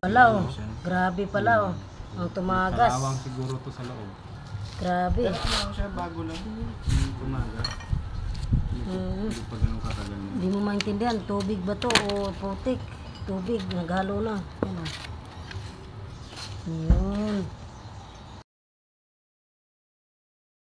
Pala oh. Grabe pala oh. Ang tumagas. Kalawang siguro to sa loob. Grabe. Pero ano siya, bago lang. Yung tumaga. Hindi Mm. hindi pa ganun katagal. Hindi mo maintindihan, tubig ba to o putik? Tubig, naghalo na. Yan. Yun.